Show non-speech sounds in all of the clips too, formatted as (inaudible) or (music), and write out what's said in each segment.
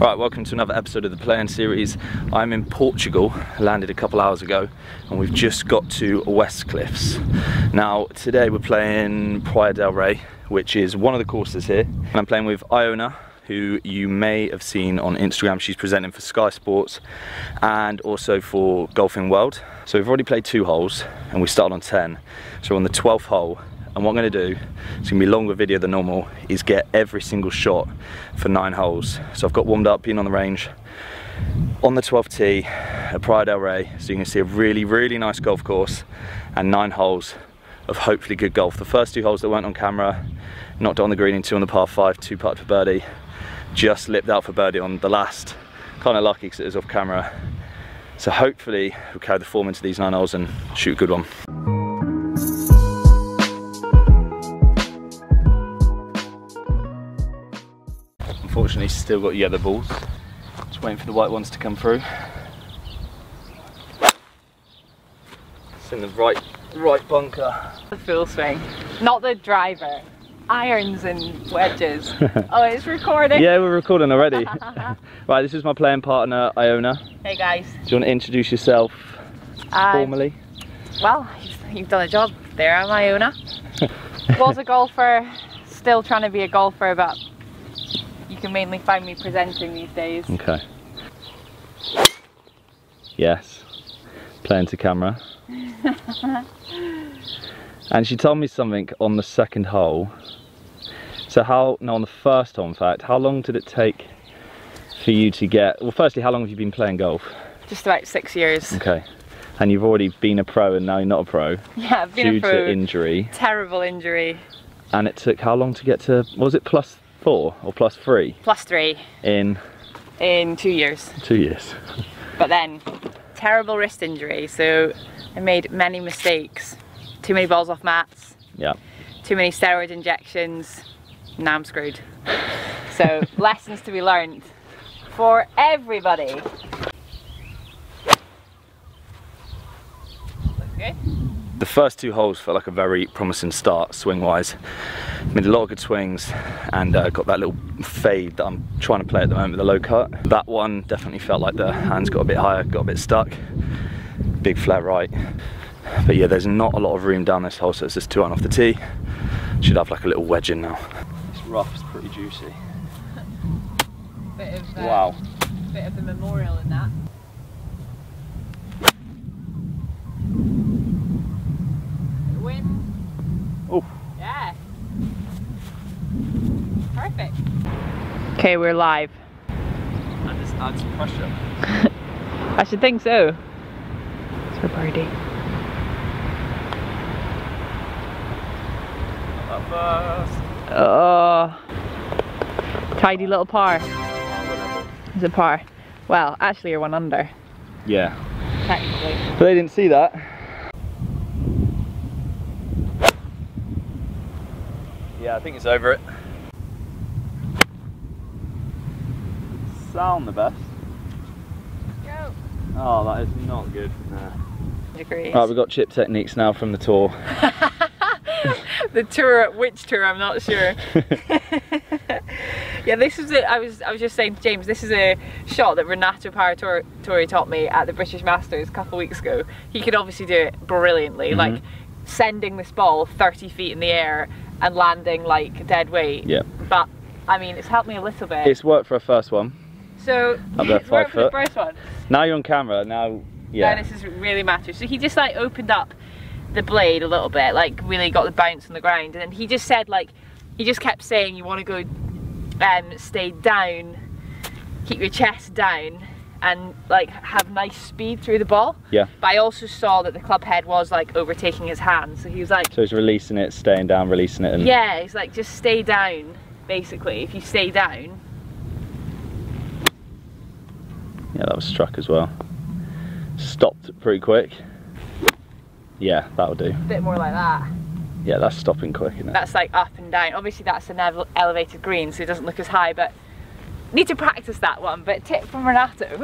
Right, welcome to another episode of the Playing Series. I'm in Portugal, landed a couple hours ago, and we've just got to West Cliffs. Now, today we're playing Praia del Rey, which is one of the courses here. And I'm playing with Iona, who you may have seen on Instagram. She's presenting for Sky Sports and also for Golfing World. So we've already played two holes, and we started on 10. So on the 12th hole, and what I'm gonna do, it's gonna be a longer video than normal, is get every single shot for nine holes. So I've got warmed up, been on the range, on the 12th tee at Praia del Rey, so you can see a really, really nice golf course and nine holes of hopefully good golf. The first two holes that weren't on camera, knocked on the green in two on the par five, two putt for birdie, just lipped out for birdie on the last. Kind of lucky because it was off camera. So hopefully we'll carry the form into these nine holes and shoot a good one. Unfortunately, still got yellow balls. Just waiting for the white ones to come through. It's in the right, right bunker. The full swing, not the driver. Irons and wedges. (laughs) oh, it's recording. Yeah, we're recording already. (laughs) (laughs) right, this is my playing partner, Iona. Hey guys. Do you want to introduce yourself Uh, formally? Well, you've, done a job there, I'm Iona. Was a golfer, still trying to be a golfer, but can mainly find me presenting these days. Okay. Yes, playing to camera. (laughs) and she told me something on the second hole. So how, no on the first hole in fact, how long did it take for you to get, well firstly how long have you been playing golf? Just about six years. Okay. And you've already been a pro and now you're not a pro (laughs) Yeah, I've been due a pro. to injury. Terrible injury. And it took how long to get to, was it plus four or plus three Plus three in in two years. two years? But then, terrible wrist injury, so I made many mistakes. Too many balls off mats, Yeah. too many steroid injections, now I'm screwed. So, (laughs) lessons to be learned for everybody. Looks good. The first two holes felt like a very promising start swing wise. Made a lot of good swings and uh, got that little fade that I'm trying to play at the moment, with the low cut. That one definitely felt like the hands got a bit higher, got a bit stuck. Big flat right. But yeah, there's not a lot of room down this hole, so it's just two on off the tee. Should have like a little wedge in now. This rough is pretty juicy. (laughs) Bit of, uh, Wow. Bit of the memorial in that. Win. Oh. Yeah. Perfect. Okay, we're live. And this adds pressure. (laughs) I should think so. It's for birdie. Up first. Oh. Tidy little par. Is it par? Well, actually you're one under, Yeah. technically. But they didn't see that. Yeah, I think it's over it. Sound the best. Go. Oh, that is not good. Nah. Degrees. Right, we've got chip techniques now from the tour. (laughs) the tour, which tour, I'm not sure. (laughs) yeah, this is it. I was I was just saying to James, this is a shot that Renato Paratore taught me at the British Masters a couple of weeks ago. He could obviously do it brilliantly, mm-hmm. like sending this ball 30 feet in the air and landing like dead weight. Yeah. But I mean, it's helped me a little bit. It's worked for a first one. So (laughs) Up there, it's five for the foot. one. Now you're on camera, now, yeah. Yeah, this is really matters. So he just like opened up the blade a little bit, like really got the bounce on the ground, and then he just said like he just kept saying you want to go um stay down, keep your chest down and like have nice speed through the ball. Yeah. But I also saw that the club head was like overtaking his hand. So he was like So he's releasing it, staying down, releasing it, and Yeah, he's like just stay down, basically. If you stay down. Yeah, that was struck as well. Stopped pretty quick. Yeah, that'll do. A bit more like that. Yeah, that's stopping quick, isn't it? That's like up and down. Obviously that's an ele- elevated green so it doesn't look as high but need to practice that one but tip from Renato.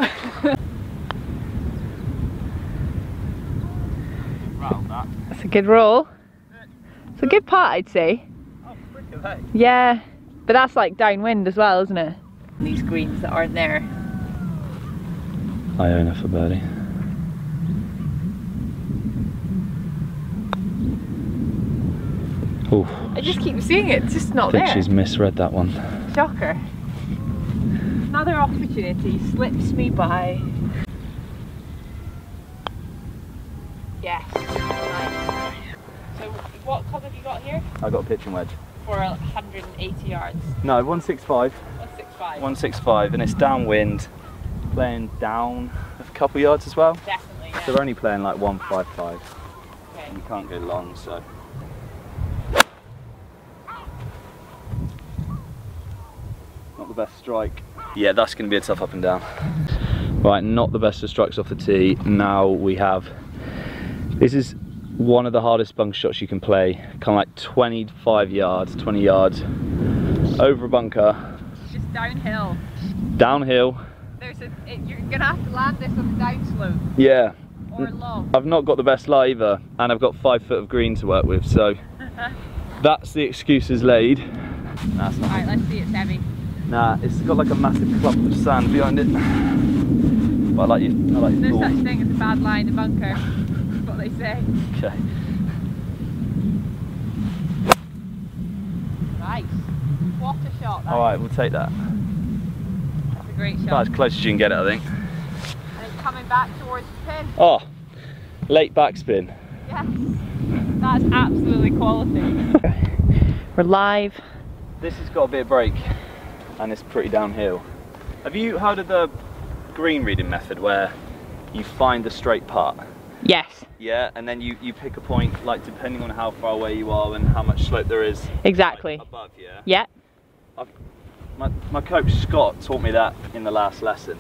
Round (laughs) that. That's a good roll. It's a good putt I'd say. Oh. Yeah, but that's like downwind as well isn't it? These greens that aren't there. Iona for birdie. Ooh, I just keep seeing it, it's just I not think there. she's misread that one. Shocker. Another opportunity slips me by. Yes. Nice. So what club have you got here? I got a pitching wedge. For 180 yards. No, 165. 165. 165, and it's downwind, playing down a couple yards as well. Definitely, yeah. So they're only playing like 155. okay. You can't go long, so. Not the best strike. Yeah, that's going to be a tough up and down. Right, not the best of strikes off the tee. Now we have. This is one of the hardest bunker shots you can play. Kind of like 25 yards, 20 yards over a bunker, just downhill. downhill. There's a, it, you're gonna have to land this on the downslope Yeah, or long. I've not got the best lie either, and I've got five foot of green to work with, so (laughs) that's the excuses laid. Nah, it's not. Alright, let's see it's heavy. Nah, it's got like a massive clump of sand behind it. But I like you. I like There's such thing as a bad lie in the bunker. That's what they say. Okay. Nice. What a shot. All right, we'll take that. Is. That's great shot. About as close as you can get it, I think. And it's coming back towards the pin. Oh, late backspin. Yes. That's absolutely quality. (laughs) We're live. This has got a bit of break, and it's pretty downhill. Have you heard of the green reading method, where you find the straight part? Yes, Yeah, and then you, you pick a point, like depending on how far away you are and how much slope there is. exactly. like, above, yeah. Yeah. My, my coach Scott taught me that in the last lesson.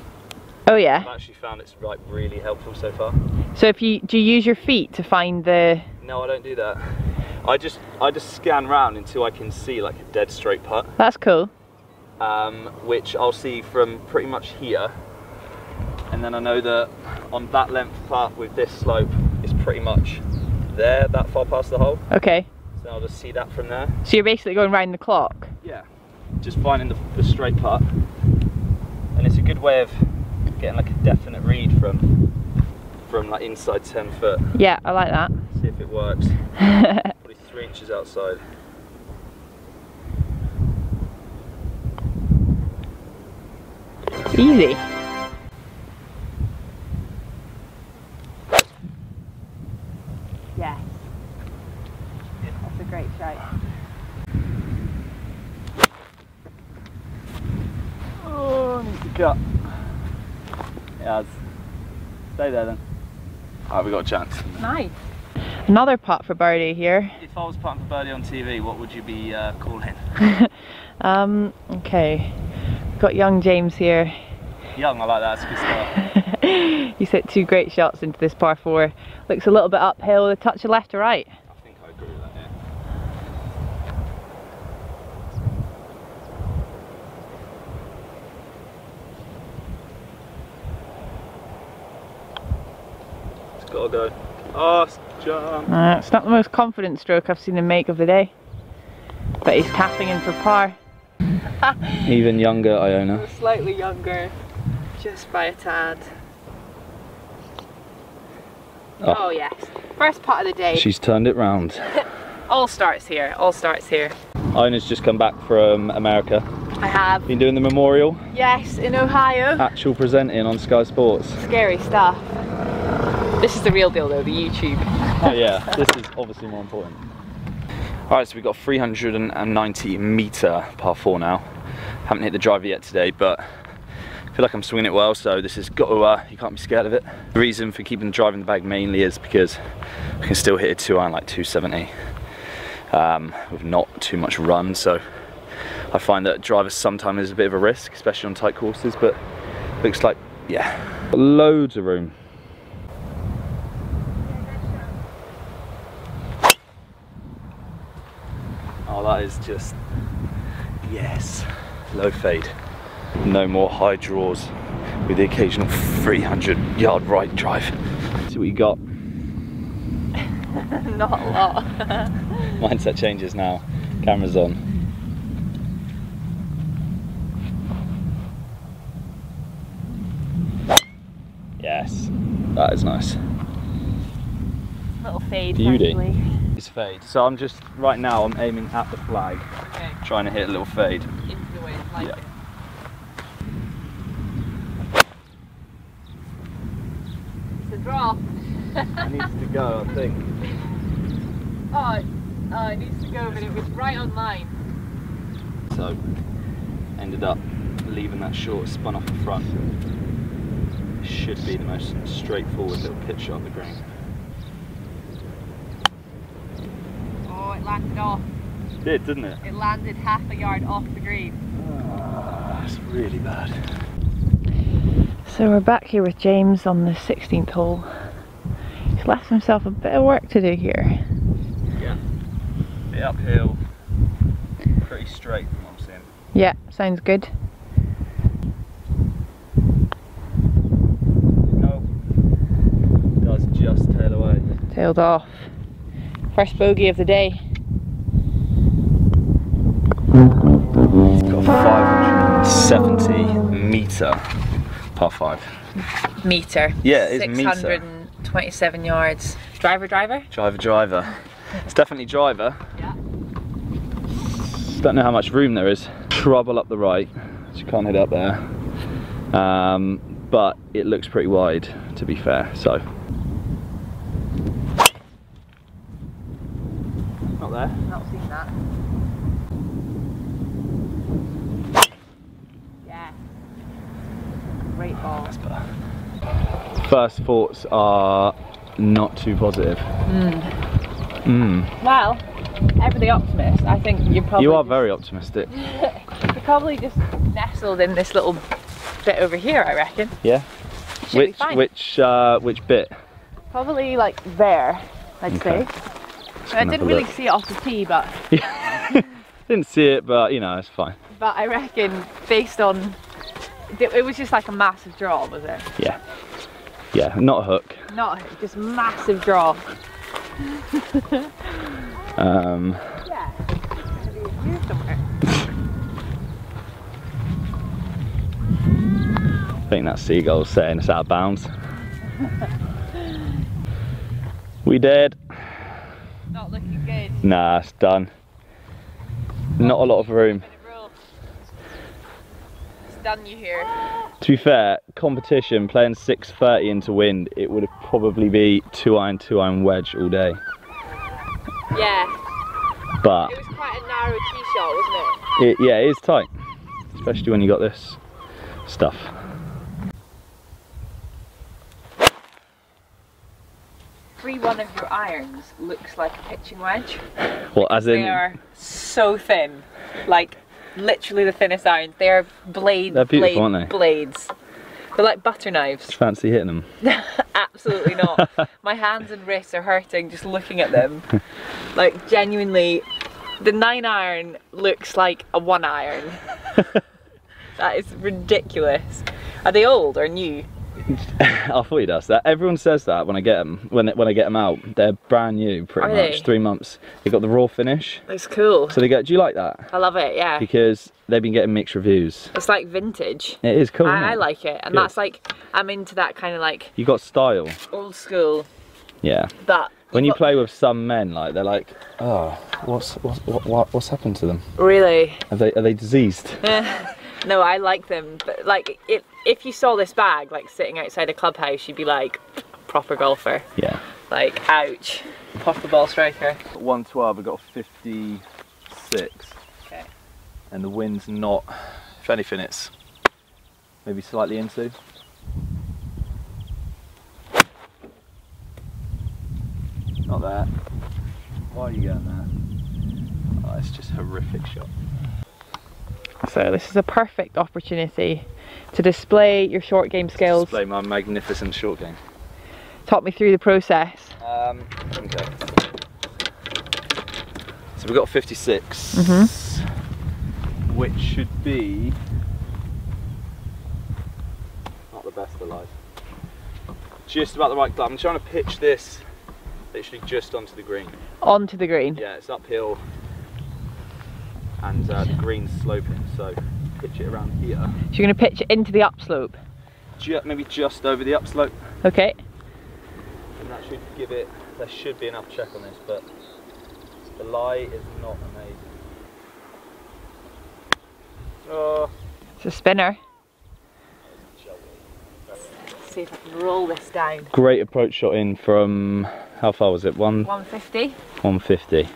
Oh yeah. I've actually found it's like really helpful so far. So if you do you use your feet to find the No, I don't do that. I just I just scan round until I can see like a dead straight putt, That's cool. um, which I'll see from pretty much here. And then I know that on that length putt with this slope is pretty much there, that far past the hole. Okay. So I'll just see that from there. So you're basically going round the clock. Yeah, just finding the, the straight putt, and it's a good way of getting like a definite read from from like inside ten foot. Yeah, I like that. See if it works. (laughs) Probably three inches outside. Easy. Yes. That's a great shot. Oh, needs to cut. Yeah, stay there then. Alright, we got a chance. Nice. Another putt for birdie here. If I was putting for birdie on TV, what would you be uh, calling? (laughs) Um, okay. Got young James here. Young, I like that. That's a good start. (laughs) He's hit two great shots into this par four. Looks a little bit uphill, a touch of left to right. I think I agree with that. Yeah. It's. Oh, it's jump. Uh, it's not the most confident stroke I've seen him make of the day. But he's tapping in for par. (laughs) Even younger Iona. Slightly younger, just by a tad. Oh. Oh, yes. First part of the day. She's turned it round. (laughs) All starts here. All starts here. Iona's just come back from America. I have. Been doing the memorial, Yes, in Ohio. actual presenting on Sky Sports. Scary stuff. This is the real deal though, the YouTube. Oh yeah, this is obviously more important. All right, so we've got 390 meter par four now. Haven't hit the driver yet today, but I feel like I'm swinging it well, so this has got to, uh, you can't be scared of it. The reason for keeping the driver in the bag mainly is because I can still hit a two iron like 270 um, with not too much run, so I find that driver sometimes is a bit of a risk, especially on tight courses, but looks like, yeah, loads of room. that is just, yes. Low fade, no more high draws with the occasional 300 yard right drive. See what you got. (laughs) Not a lot. (laughs) Mindset changes now, camera's on. Yes, that is nice. Little fade, Beauty. Actually. It's fade. So I'm just, right now I'm aiming at the flag, Okay. trying to hit a little fade. Into the wind, like Yeah. it. It's a draw. It needs to go, I think. (laughs) Oh, it- oh, it needs to go, but it was right on line. So, ended up leaving that short, spun off the front. Should be the most straightforward little pitch shot of the green. Oh, it landed off. Did, didn't it? It landed half a yard off the green. Ah, that's really bad. So we're back here with James on the 16th hole. He's left himself a bit of work to do here. Yeah. Bit uphill, pretty straight from what I'm seeing. Yeah, sounds good. No. Does just tail away. Tailed off. First bogey of the day. It's got a 570 metre par 5. Meter. Yeah, it's meter. 627 yards. Driver, driver? Driver, driver. It's definitely driver. Yeah. Don't know how much room there is. Trouble up the right, so you can't hit up there. Um, but it looks pretty wide, to be fair. So. Not there. Not seen that. Yeah. Great ball. That's better. First thoughts are not too positive. Mm. Well, ever the optimist, I think you're probably You are very optimistic. (laughs) you're probably just nestled in this little bit over here, I reckon. Yeah. Should Which which uh, which bit? Probably like there, I'd Okay. say. I didn't really look. see it off the tee, but (laughs) (laughs) Didn't see it, but you know it's fine. but I reckon based on it it was just like a massive draw, was it? Yeah. Yeah, not a hook. Not just massive draw. Um, Yeah. Here somewhere. I think that seagull's saying it's out of bounds. we did. Not looking good. Nah, it's done. Not a lot of room. Minute rule. It's done you here. (gasps) To be fair, competition playing 6:30 into wind, it would probably be two iron, two iron wedge all day. Yeah. But It was quite a narrow tee shot, wasn't it? it, yeah, it is tight, especially when you got this stuff. Free one of your irons looks like a pitching wedge. Well, as in, They are so thin. Like literally the thinnest irons. They're blade They're beautiful, blade they? blades. They're like butter knives. fancy hitting them. (laughs) Absolutely not. My hands and wrists are hurting just looking at them. (laughs) like genuinely the nine iron looks like a one iron. (laughs) that is ridiculous. Are they old or new? (laughs) I thought you'd ask that. Everyone says that when I get them. When when I get them out, they're brand new, pretty Are much. they? Three months. They got the raw finish. It's cool. So they go. Do you like that? I love it, yeah. Because they've been getting mixed reviews. It's like vintage. It is cool. I, I like it. And Good. that's like I'm into that kind of like You got style. old school Yeah. That. When you got- play with some men, like they're like, oh, what's what's what, what, what's happened to them? really Are they are they diseased? (laughs) no i like them but like if, if you saw this bag like sitting outside a clubhouse you'd be like proper golfer yeah. like ouch proper ball striker One twelve. I got fifty six. Okay. And the wind's not. If anything, it's maybe slightly into. Not that. Why are you going there? Oh, it's just a horrific shot. So this is a perfect opportunity to display your short game skills Display my magnificent short game. talk me through the process Um, okay. So we've got 56, Mhm. which should be not the best of life. Just about the right club. I'm trying to pitch this literally just onto the green. onto the green Yeah, it's uphill and uh, the green's sloping, so pitch it around here. so you're going to pitch it into the upslope ju maybe just over the upslope. Okay. And that should give it, there should be enough check on this, but the lie is not amazing. Oh, It's a spinner. Let's see if I can roll this down. Great approach shot in from, how far was it? One, 150. 150.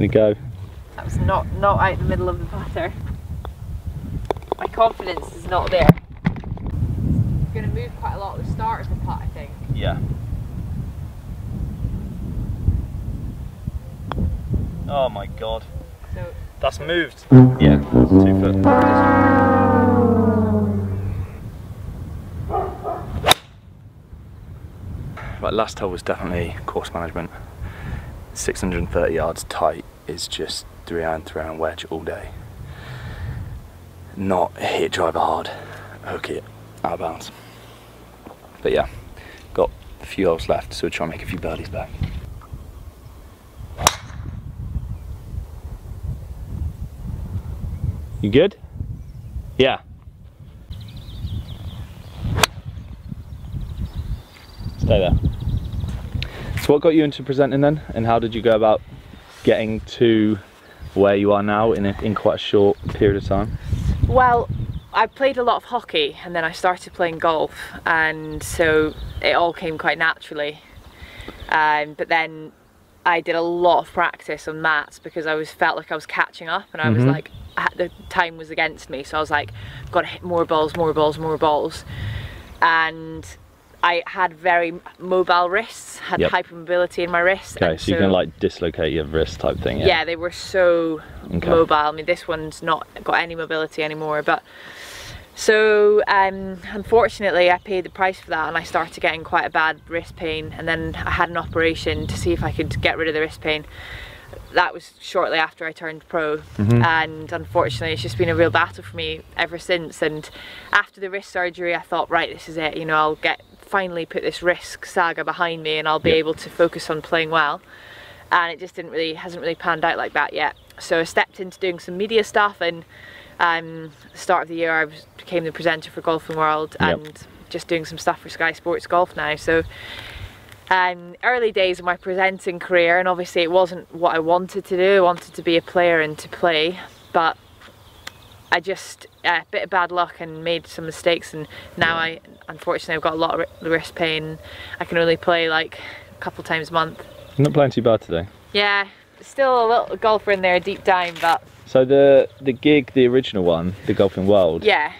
Gonna go. That was not not out in the middle of the putter. My confidence is not there. It's going to move quite a lot at the start of the putt, I think. Yeah. Oh my god. So That's moved. Yeah, two foot. Right, last hole was definitely course management. 630 yards tight is just three iron, three iron wedge all day. Not hit driver hard, hook it out of bounds. But yeah, got a few holes left, so we'll try and make a few birdies back. You good? Yeah. Stay there. So what got you into presenting then? And how did you go about getting to where you are now in, a, in quite a short period of time? Well, I played a lot of hockey and then I started playing golf, and so it all came quite naturally. Um, but then I did a lot of practice on mats because I was felt like I was catching up, and I was Mhm. like, the time was against me, so I was like, got to hit more balls, more balls, more balls, and I had very mobile wrists, had Yep. hypermobility in my wrists. Okay, and so you can like dislocate your wrist type thing, yeah. yeah? they were so Okay. mobile. I mean, this one's not got any mobility anymore, but so um, unfortunately, I paid the price for that, and I started getting quite a bad wrist pain. And then I had an operation to see if I could get rid of the wrist pain. That was shortly after I turned pro, Mhm. and unfortunately, it's just been a real battle for me ever since. And after the wrist surgery, I thought, right, this is it. You know, I'll get finally put this risk saga behind me, and I'll be Yep. able to focus on playing well and it just didn't really hasn't really panned out like that yet. So I stepped into doing some media stuff and um, the start of the year I was, became the presenter for Golfing World Yep. and just doing some stuff for Sky Sports Golf now. So um, early days of my presenting career and obviously it wasn't what I wanted to do. I wanted to be a player and to play but I just uh, a bit of bad luck and made some mistakes and now I unfortunately I've got a lot of wrist pain. I can only play like a couple times a month. You're not playing too bad today. Yeah, still a little golfer in there deep down, but So the the gig, the original one, the Golfing World, yeah,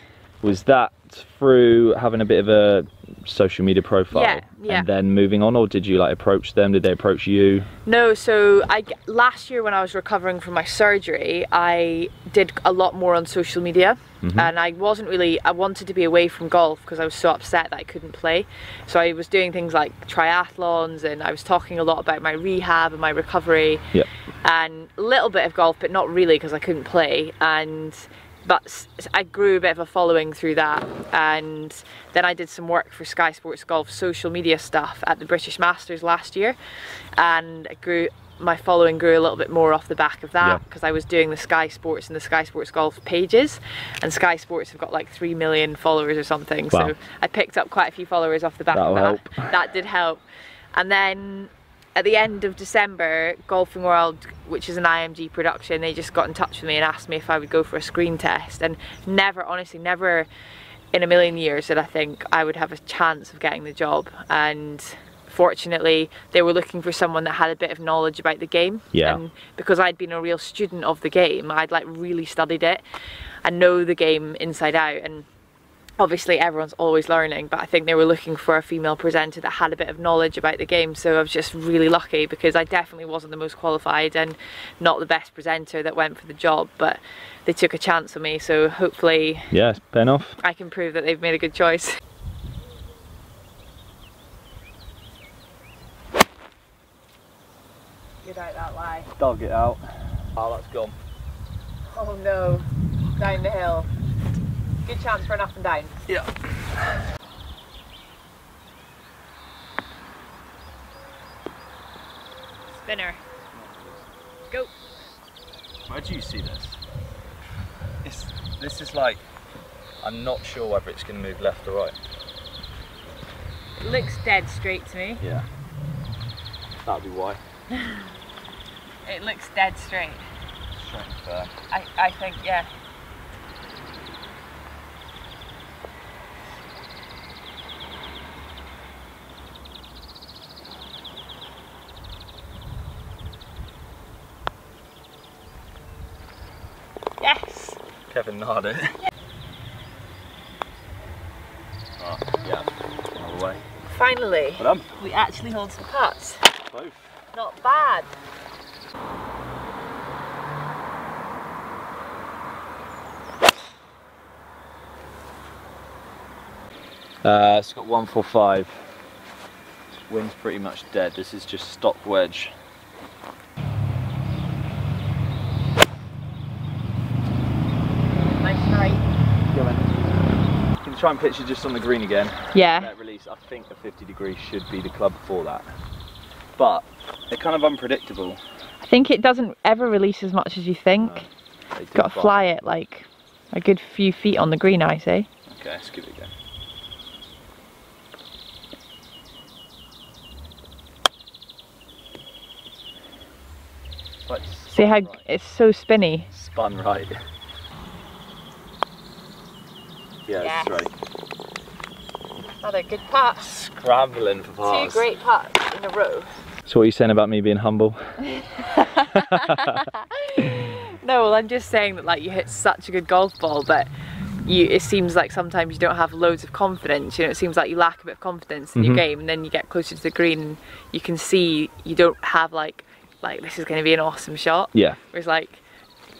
was that through having a bit of a social media profile Yeah, yeah. and then moving on or did you like approach them? Did they approach you? no. So i last year when I was recovering from my surgery, I did a lot more on social media, mm-hmm. and I wasn't really. I wanted to be away from golf because I was so upset that I couldn't play. So I was doing things like triathlons, and I was talking a lot about my rehab and my recovery. Yep. and a little bit of golf, but not really because I couldn't play. And but I grew a bit of a following through that, and then I did some work for Sky Sports Golf social media stuff at the British Masters last year, and I grew. My following grew a little bit more off the back of that because I was doing the Sky Sports and the Sky Sports Golf pages, and Sky Sports have got like three million followers or something. Wow. So I picked up quite a few followers off the back That'll of that. help. That did help. And then at the end of December, Golfing World, which is an IMG production, they just got in touch with me and asked me if I would go for a screen test. And never, honestly, never in a million years did I think I would have a chance of getting the job. And fortunately, they were looking for someone that had a bit of knowledge about the game. Yeah. And because I'd been a real student of the game, I'd like really studied it and know the game inside out. And obviously everyone's always learning but i think they were looking for a female presenter that had a bit of knowledge about the game so i was just really lucky because i definitely wasn't the most qualified and not the best presenter that went for the job but they took a chance on me so hopefully Yeah, it's paying off. i can prove that they've made a good choice Get out that lie. Dug it out. Oh, that's gone. Oh no, down the hill. Good chance for an up and down. Yeah. Spinner. Go. Where do you see this? It's, this is like, I'm not sure whether it's going to move left or right. It looks dead straight to me. Yeah. That'd be why. (laughs) it looks dead straight. Straight fair. I, I think, yeah. Kevin nodded. (laughs) Oh, yeah. Another way. Finally, Well we actually hold some putts. Both. Not bad. Uh, it's got 145. Wind's pretty much dead. This is just stock wedge. Nice right. Go in. You can try and pitch it just on the green again. Yeah. Release, I think a 50 degree should be the club for that. But they're kind of unpredictable. I think it doesn't ever release as much as you think. No, do Got to fly. fly it like a good few feet on the green, I say. Eh? Okay, let's give it a go. Like See how right. it's so spinny. spun right. (laughs) Yeah, Yes. it's right. Another good putt. Scrambling for Two pars. great putts in a row. So what are you saying about me being humble? (laughs) (laughs) No, well, I'm just saying that like you hit such a good golf ball, but you it seems like sometimes you don't have loads of confidence. You know, it seems like you lack a bit of confidence in your Mhm. game, and then you get closer to the green, and you can see you don't have like like this is going to be an awesome shot. Yeah. Whereas like.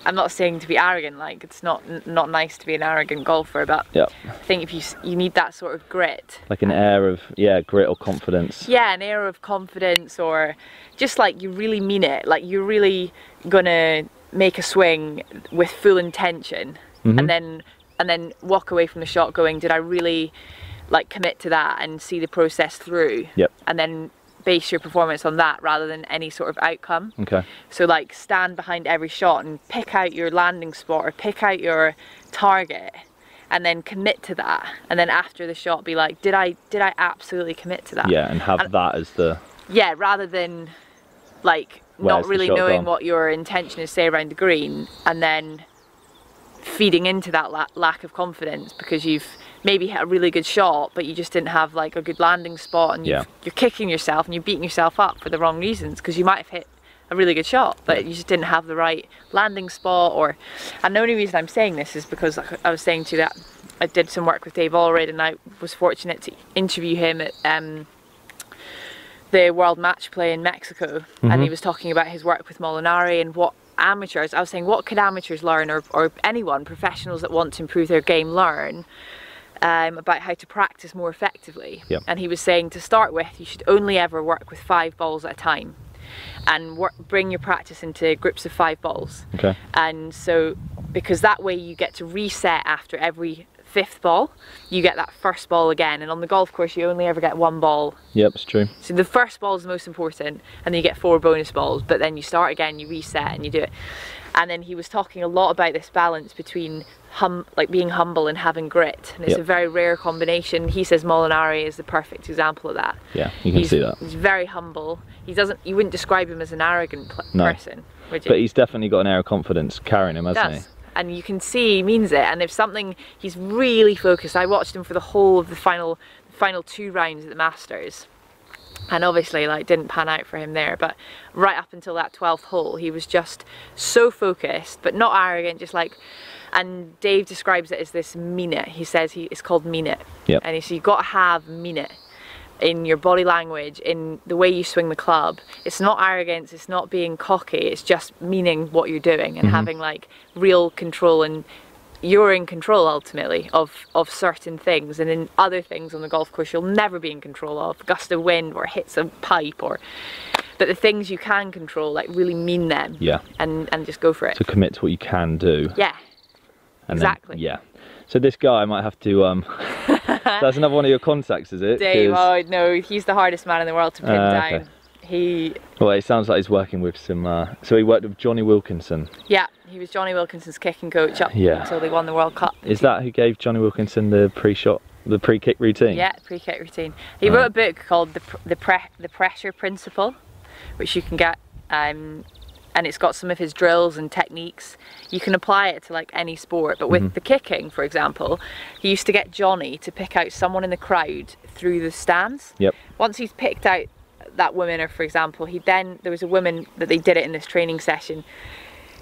I'm not saying to be arrogant. Like it's not n- not nice to be an arrogant golfer, but Yeah. I think if you you need that sort of grit, Like an air of yeah, grit or confidence. yeah, an air of confidence, or just like you really mean it. Like you're really gonna make a swing with full intention, Mhm. and then and then walk away from the shot going, did I really like commit to that and see the process through? Yep. And then base your performance on that rather than any sort of outcome. Okay. So like stand behind every shot and pick out your landing spot or pick out your target and then commit to that. And then after the shot be like, did I did I absolutely commit to that? Yeah, and have And- that as the Yeah, rather than like Where's not really knowing gone? what your intention is say around the green and then feeding into that la- lack of confidence because you've maybe hit a really good shot but you just didn't have like a good landing spot and Yeah. you're kicking yourself and you're beating yourself up for the wrong reasons because you might have hit a really good shot but you just didn't have the right landing spot or and the only reason I'm saying this is because like I was saying to you that I did some work with Dave Alred and I was fortunate to interview him at um, the World Match Play in Mexico, and he Mhm. was talking about his work with Molinari and what amateurs. I was saying, what could amateurs learn, or, or anyone, professionals that want to improve their game, learn um, about how to practice more effectively? Yep. And he was saying, to start with, you should only ever work with five balls at a time, and work, bring your practice into groups of five balls. okay. And so, because that way you get to reset after every fifth ball, you get that first ball again. And on the golf course, you only ever get one ball Yep, it's true. so the first ball is the most important, and then you get four bonus balls. But then you start again, you reset, and you do it. And then he was talking a lot about this balance between hum, like being humble and having grit, and it's Yep. a very rare combination. He says Molinari is the perfect example of that. Yeah, you can he's, see that. He's very humble. He doesn't. You wouldn't describe him as an arrogant No. person, would you? But he's definitely got an air of confidence carrying him, hasn't does. And you can see he means it. And if something, he's really focused. I watched him for the whole of the final, final two rounds at the Masters. And obviously, like, didn't pan out for him there. But right up until that 12th hole, he was just so focused, but not arrogant, just like. And Dave describes it as this mean it. He says he it's called mean it. Yep. And he said, you've got to have mean it in your body language, in the way you swing the club. It's not arrogance, it's not being cocky, it's just meaning what you're doing and mm-hmm. having like real control and you're in control ultimately of, of certain things and in other things on the golf course you'll never be in control of. Gust of wind or hits a pipe or but the things you can control like really mean them Yeah. and, and just go for it. To commit to what you can do. yeah. And Exactly. Then, yeah. So this guy might have to. Um, (laughs) (laughs) that's another one of your contacts, is it? Dave, oh no, he's the hardest man in the world to pin Ah, down. okay. he Well, it sounds like he's working with some. Uh, so he worked with Jonny Wilkinson. yeah he was Jonny Wilkinson's kicking coach up Yeah. until they won the World Cup. Is that who gave Jonny Wilkinson the pre-shot, the pre-kick routine? Yeah, pre-kick routine. He Right. wrote a book called the the pre- the Pressure Principle, which you can get, um, and it's got some of his drills and techniques. You can apply it to like any sport, but with the kicking, for example, he used to get Jonny to pick out someone in the crowd through the stands. Yep. Once he's picked out that woman, or for example, he then there was a woman that they did it in this training session.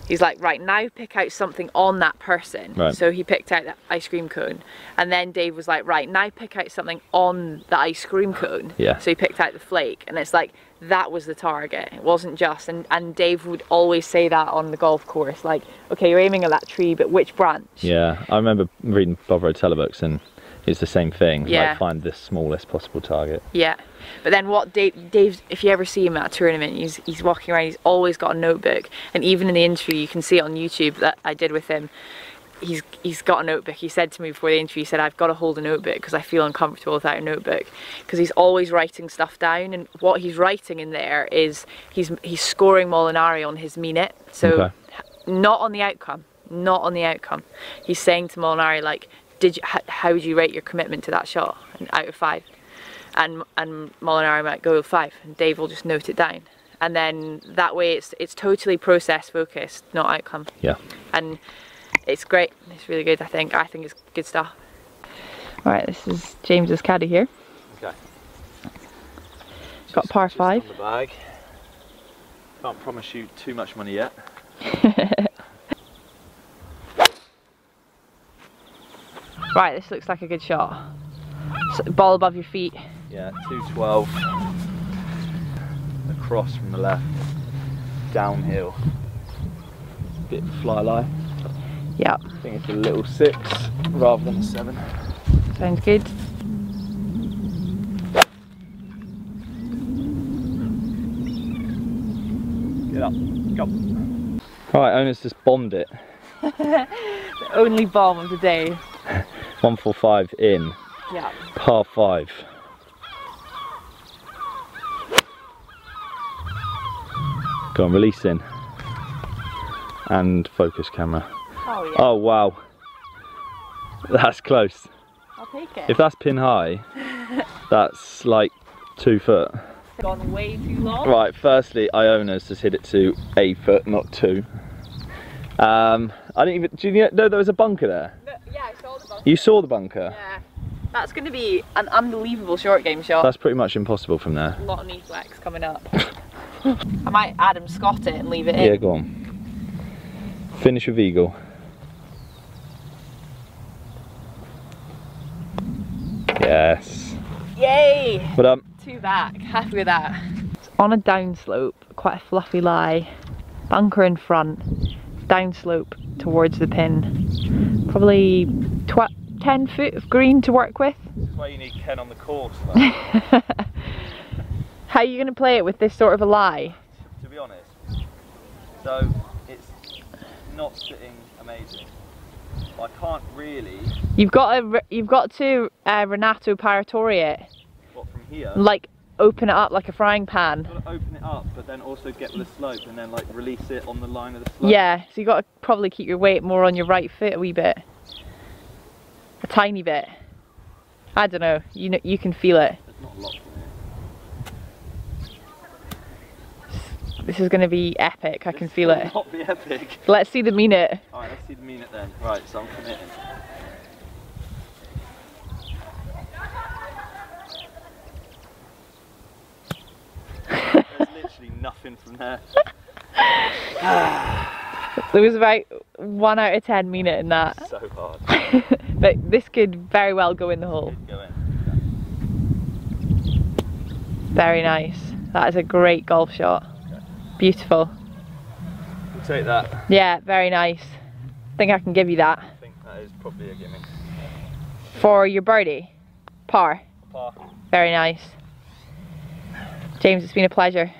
He's like, right now, pick out something on that person. Right. So he picked out that ice cream cone, and then Dave was like, right now, pick out something on the ice cream cone. Yeah. So he picked out the flake, and it's like that was the target. It wasn't just, and and Dave would always say that on the golf course, like, okay, you're aiming at that tree, but which branch? Yeah, I remember reading Bob Rotella books, and it's the same thing. Yeah. Like find the smallest possible target. Yeah, but then what Dave, Dave's, if you ever see him at a tournament, he's he's walking around. He's always got a notebook, and even in the interview, you can see it on YouTube that I did with him. He's he's got a notebook. He said to me before the interview, he said, "I've got to hold a notebook because I feel uncomfortable without a notebook." Because he's always writing stuff down, and what he's writing in there is he's he's scoring Molinari on his mean it, so Okay. not on the outcome, not on the outcome. He's saying to Molinari like, "Did you, how, how would you rate your commitment to that shot And out of five? and and Molinari might go with five, and Dave will just note it down, and then that way it's it's totally process focused, not outcome, Yeah. and it's great. It's really good. I think. I think it's good stuff. All right, this is James's caddy here. Okay. Got par five. On the bag. Can't promise you too much money yet. (laughs) Right, this looks like a good shot. Ball above your feet. Yeah, 212. Across from the left. Downhill. Bit fly lie. Yeah, I think it's a little six rather than a seven. sounds good. Get up. Go. Alright, Iona's just bombed it. (laughs) The only bomb of the day. 145 in. Yeah. Par 5. Go on, release in. And focus camera. Oh yeah. Oh wow. That's close. I'll take it. If that's pin high, (laughs) that's like two foot. gone way too long. Right, firstly, Iona's just hit it to a foot, not two. Um, I didn't even, do you know there was a bunker there? Yeah, I saw the bunker. You saw the bunker? Yeah. That's going to be an unbelievable short game shot. That's pretty much impossible from there. a lot of knee flex coming up. (laughs) I might Adam Scott it and leave it in. Yeah, go on. Finish with eagle. Yes. Yay! But um, Two back. (laughs) Happy with that. It's on a downslope, quite a fluffy lie. Bunker in front. Downslope towards the pin. Probably 10 foot of green to work with. that's why you need Ken on the course. (laughs) How are you going to play it with this sort of a lie? to be honest. So it's not sitting amazing. I can't really. You've got to, you've got to uh, Renato Paratore it. What from here? Like open it up like a frying pan. Got to open it up, but then also get the slope and then like release it on the line of the slope. Yeah, so you've got to probably keep your weight more on your right foot a wee bit, a tiny bit. I don't know. You know, you can feel it. There's not a lot from here. This is going to be epic. I can feel it. Not be epic. Let's see the mean it. Alright, let's see the mean it then. Right, so I'm committing. There's (laughs) literally nothing from there. There was about one out of ten mean it in that, (laughs) So hard. (laughs) but this could very well go in the hole. Very nice. That is a great golf shot. Beautiful. We'll take that. Yeah, very nice. I think I can give you that I think that is probably a gimme. for your birdie. Par. Par. Very nice. James, it's been a pleasure.